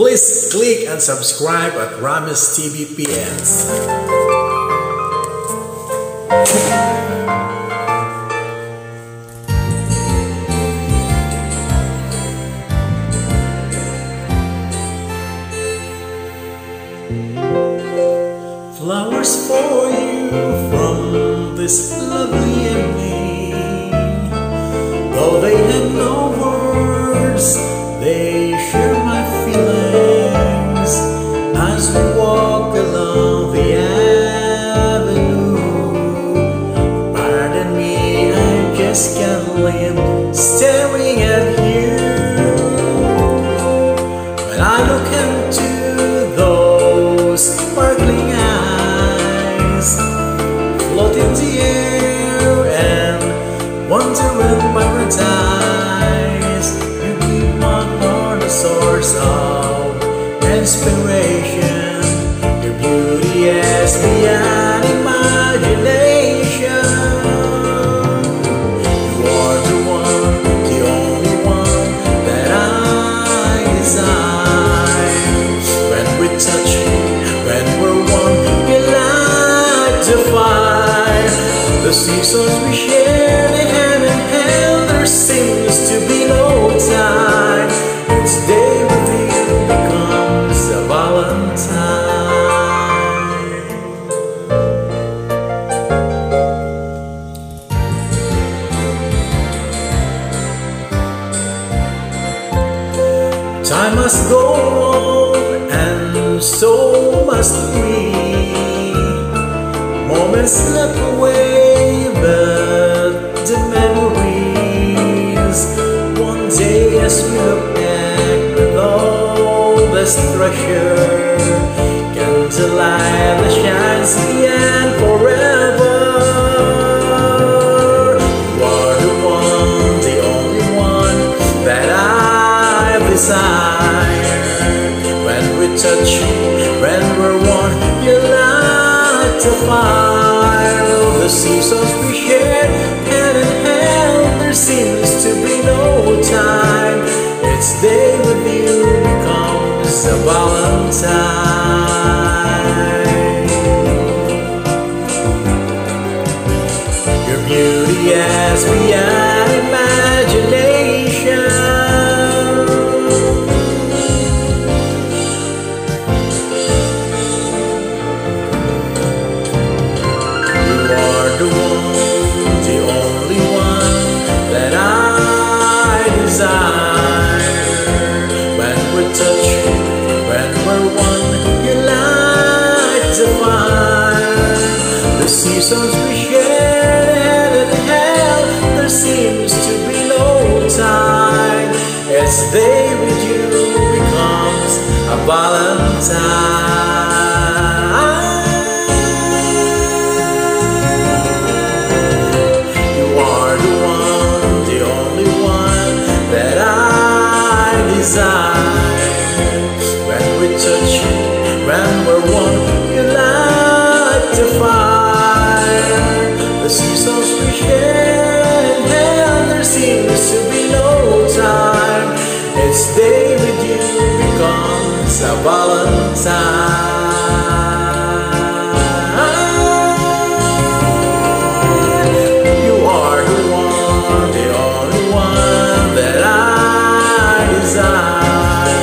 Please click and subscribe at Rammy's TV PS. Flowers for I just can't staring at you. When I look into those sparkling eyes, float in the air and wonder in paradise. You be one more the source of inspiration. Your beauty is beyond The seasons we share, they hand in hand. There seems to be no time. Each day with you becomes a Valentine. Time must go on, and so must we. Moments slip as we look with all this treasure, candlelight that shines beyond forever. You are the one, the only one that I desire. When we touch, when we're one, you light the fire. The seasons we share, Day with you becomes a Valentine. Your beauty is beyond imagination. Seasons we share hand in hand, there seems to be no time. As day with you becomes a Valentine. You are the one, the only one that I desire. When we touch, when we're one, you light the fire. Each day with you becomes a Valentine. You are the one, the only one that I desire.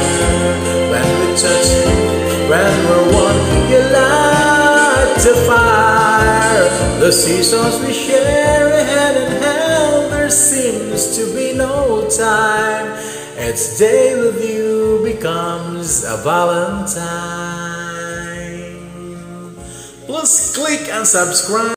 When we touch, when we're one, you light the fire. The seasons we share hand in hand, there seems to be no time. Each day with you becomes a Valentine. Please click and subscribe.